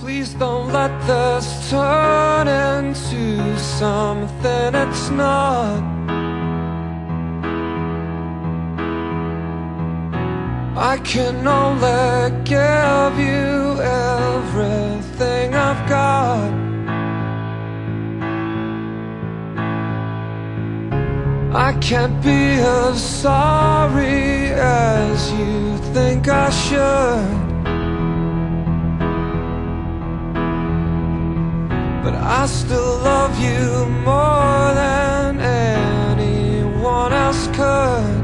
Please don't let this turn into something it's not. I can only give you everything I've got. I can't be as sorry as you think I should. But I still love you more than anyone else could.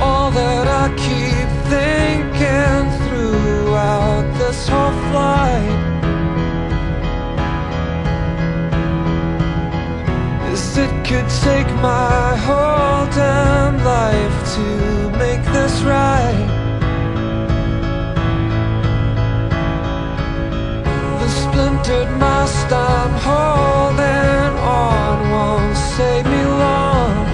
All that I keep thinking throughout this whole flight Is it could take my whole damn life to make this right splintered mast I'm holding on won't save me long.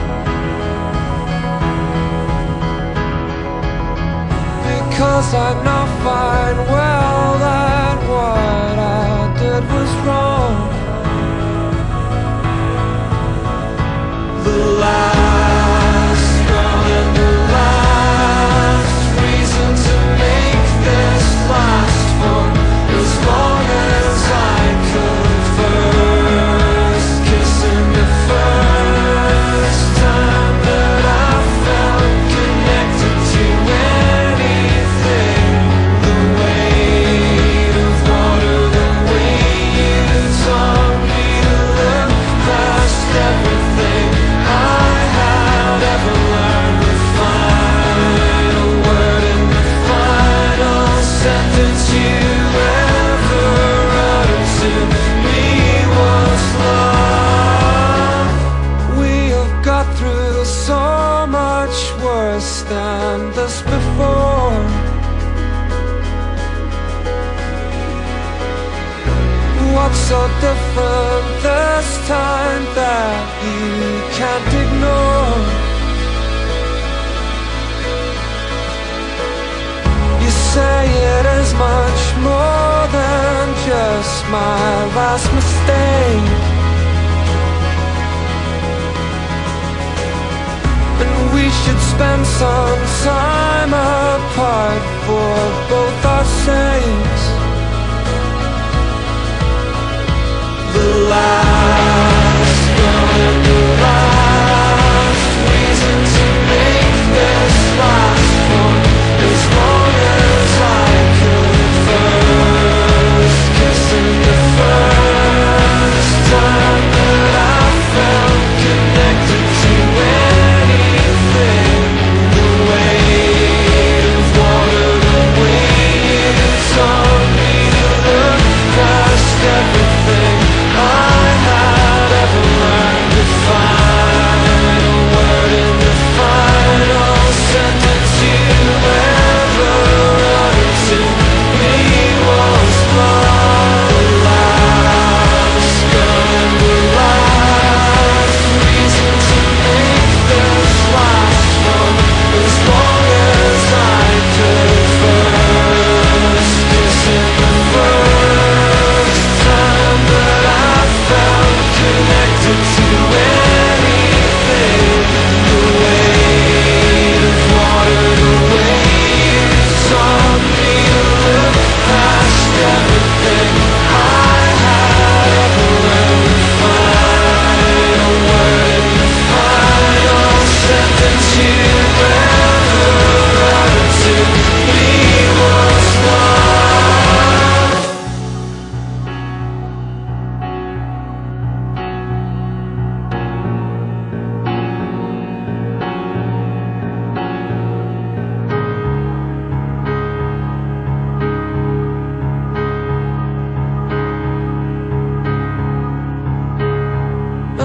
Because I know fine than this before. What's so different this time that you can't ignore? You say it is much more than just my last mistake. Should spend some time apart for both past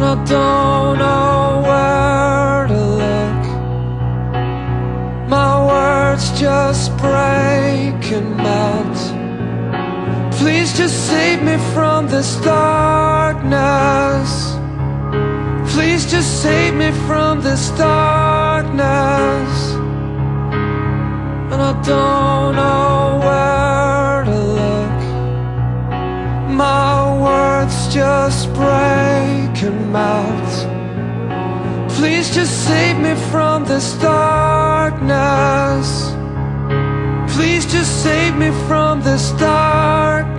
and I don't know where to look. My words just break and melt. Please just save me from this darkness. Please just save me from this darkness. And I don't melt Please just save me from this darkness. Please just save me from this darkness